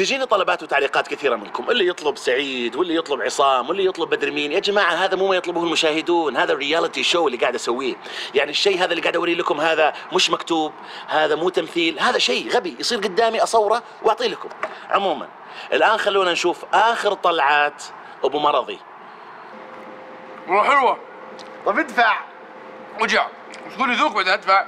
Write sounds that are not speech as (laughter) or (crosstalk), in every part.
تجيني طلبات وتعليقات كثيرة منكم. اللي يطلب سعيد واللي يطلب عصام واللي يطلب بدر مين. يا جماعة هذا مو ما يطلبه المشاهدون هذا الرياليتي شو اللي قاعد أسويه. يعني الشيء هذا اللي قاعد اوري لكم هذا مش مكتوب هذا مو تمثيل هذا شيء غبي يصير قدامي أصوره وأعطيه لكم. عموما الآن خلونا نشوف آخر طلعات أبو مرضي. والله حلوة. طب ادفع. وجع. تقول لي ذوق بعدين ادفع.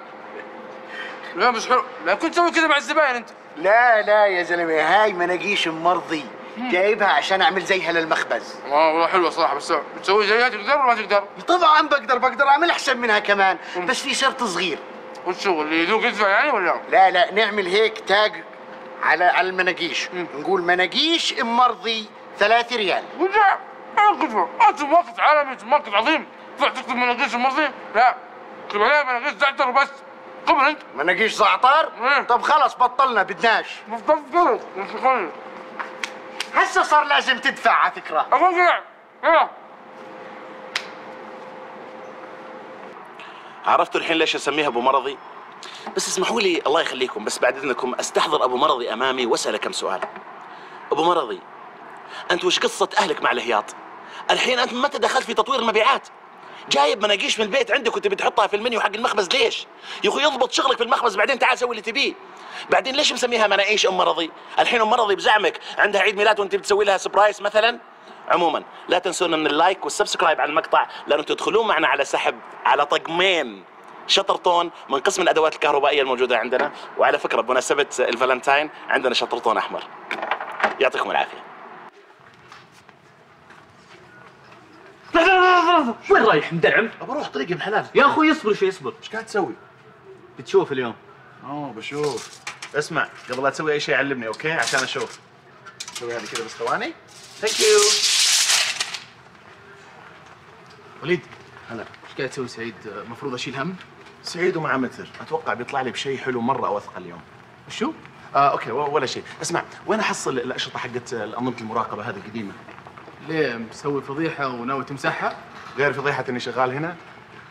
لا بس حلو. لا كنت تسوي كذا مع الزباين أنت. لا لا يا زلمة هاي مناقيش مرضي جايبها عشان أعمل زيها للمخبز. والله والله حلوة صراحة بس بتسوي زيها تقدر ولا ما تقدر؟ طبعا بقدر بقدر أعمل أحسن منها كمان بس في شرط صغير. وش هو اللي يذوق يدفع يعني ولا؟ لا لا نعمل هيك tag على على المناقيش. نقول مناقيش ام مرضي ثلاثة ريال. وجع أنا كنت انت market عالمي انت market عظيم. تروح تكتب مناقيش المرضي لا. اكتب عليها مناقيش زعتر وبس. قبل انت. مناقيش زعتر؟ مم. طب خلص بطلنا بدناش. هسه صار لازم تدفع على فكرة. أقول كذا يلا عرفتوا الحين ليش أسميها أبو مرضي؟ بس اسمحوا لي الله يخليكم بس بعد إذنكم أستحضر أبو مرضي أمامي وأسأله كم سؤال. أبو مرضي أنت وش قصة أهلك مع الهياط الحين أنت متى دخلت في تطوير المبيعات؟ جايب مناقيش من البيت عندك وتبي تحطها في المنيو حق المخبز ليش؟ يا أخوي يضبط شغلك في المخبز بعدين تعال سوي اللي تبيه. بعدين ليش مسميها مناقيش أم مرضي؟ الحين أم مرضي بزعمك عندها عيد ميلاد وأنت بتسوي لها surprise مثلا؟ عموما لا تنسونا من ال like وال subscribe على المقطع لأنه تدخلون معنا على سحب على طقمين. شطرطون من قسم الأدوات الكهربائية الموجودة عندنا. وعلى فكرة بمناسبة الفالنتاين عندنا شطرطون أحمر. يعطيكم العافية. لحظة لحظة لحظة وين رايح؟ مدرعم؟ بروح طريقي بحلال يا أخوي اصبر شوي اصبر. إيش قاعد تسوي؟ بتشوف اليوم. أوه بشوف. اسمع قبل لا تسوي أي شيء علمني أوكي؟ عشان أشوف. سوي هذه كذا بس ثواني ثانك يو وليد هلا. إيش قاعد تسوي سعيد؟ المفروض أشيل هم؟ سعيد ومع متر أتوقع بيطلع لي بشيء حلو مرة اوثقه اليوم. وشو؟ آه okay ولا شيء. اسمع وين أحصل الأشرطة حقت انظمه المراقبة هذه القديمة؟ ليه مسوي فضيحة وناوي تمسحها؟ غير فضيحة إني شغال هنا.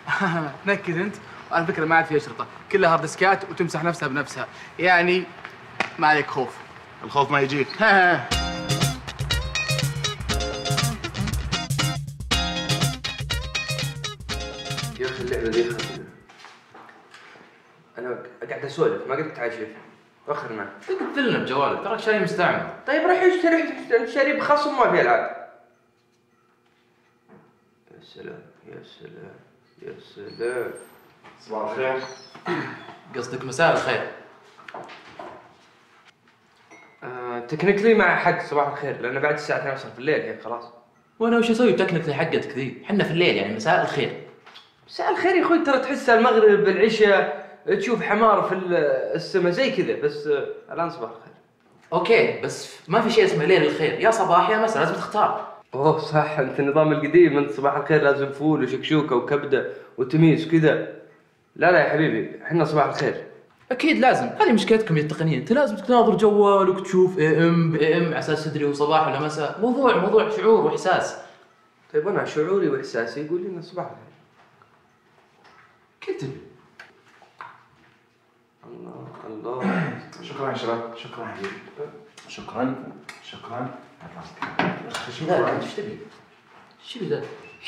(laughs) نكد أنت. على فكرة ما عاد في أشرطة. كلها hard ديسكات وتمسح نفسها بنفسها. يعني ما عليك خوف. الخوف ما يجيك. (laughs) يا أخي اللعبة ذي خطيره أنا قاعد أسولف ما قلت تعال شوف. وخر معي قلت لنا بجوالك تراك شاي مستعمل. طيب روح اشتري اشتري بخصم ما في ألعاب. سلام يا سلام يا سلام. صباح الخير. قصدك مساء الخير. آه technically مع حق صباح الخير لأن بعد الساعة 12 في الليل هيك خلاص. وأنا وش أسوي technically حقتك ذي؟ إحنا في الليل يعني مساء الخير. مساء الخير يا أخوي ترى تحس المغرب العشاء تشوف حمار في السماء زي كذا بس آه الآن صباح الخير. okay بس ما في شيء اسمه ليل الخير. يا صباح يا مساء لازم تختار. أوه صح أنت النظام القديم أنت صباح الخير لازم فول وشكشوكة وكبدة وتميس وكذا. لا لا يا حبيبي إحنا صباح الخير. أكيد لازم. هذه مشكلتكم يا التقنيين أنت لازم تناظر جوالك تشوف AM PM على أساس تدري هو صباح ولا مساء. موضوع موضوع شعور وإحساس. طيب أنا شعوري وإحساسي يقول لي إنه صباح الخير. كنت. الله الله. شكرا شباب. شكرا حبيبي شكرا. شكرا. إيش تبي؟ شو ذا؟ يا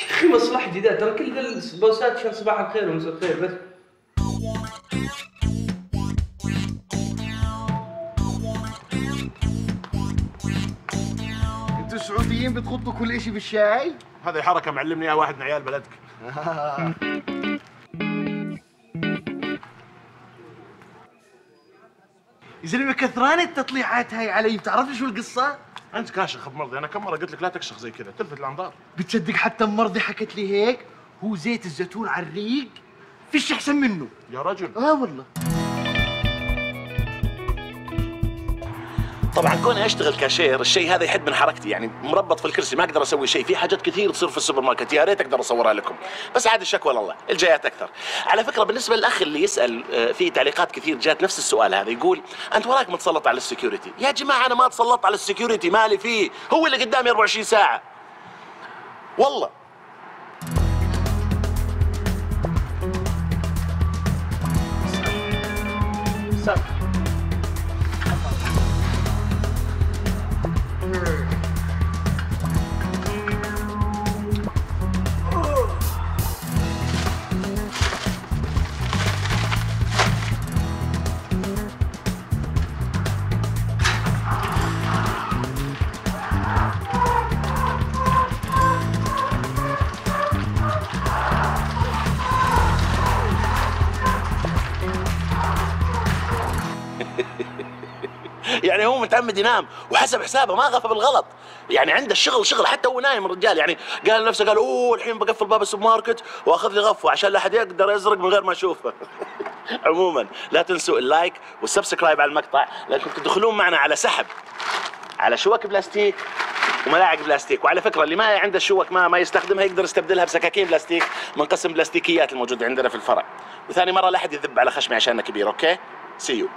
أخي مصلحتي ذا. ترى كل ذا البوسات عشان صباح الخير ومساء الخير بس. أنتوا السعوديين بتخطوا كل إشي بالشاي؟ هذه حركة معلمني اياها واحد من عيال بلدك. (laughs) يا زلمه كثران التطليعات هاي علي. بتعرف شو القصة؟ أنت كاشخ بمرضي. أنا كم مرة قلت لك لا تكشخ زي كذا؟ تلفت الأنظار. بتصدق حتى مرضي حكت لي هيك؟ هو زيت الزيتون على الريق؟ فيش أحسن منه. يا رجل. آه والله. طبعا كوني أشتغل كاشير الشيء هذا يحد من حركتي. يعني مربط في الكرسي ما أقدر أسوي شيء. في حاجات كثير تصير في السوبر ماركت يا ريت أقدر أصورها لكم. بس عاد الشكوى لله. الجايات أكثر. على فكرة بالنسبة للأخ اللي يسأل آه، في تعليقات كثير جات نفس السؤال هذا. يقول أنت وراك متسلط على ال security؟ يا جماعة أنا ما تسلطت على ال security. مالي فيه. هو اللي قدامي 24 ساعة. والله. متعمد ينام وحسب حسابه ما غفى بالغلط. يعني عنده الشغل شغل حتى هو نايم الرجال. يعني قال لنفسه قال أوه الحين بقفل باب السوبر ماركت وأخذ لي غفوة عشان لا أحد يقدر يزرق من غير ما أشوفه. (laughs) عموما لا تنسوا ال like وال subscribe على المقطع لأنكم تدخلون معنا على سحب على شوك بلاستيك وملاعق بلاستيك. وعلى فكرة اللي ما عنده الشوك ما ما يستخدمها يقدر يستبدلها بسكاكين بلاستيك من قسم بلاستيكيات الموجود عندنا في الفرع. وثاني مرة لا أحد يذب على خشمي عشانه كبير okay؟ سي يو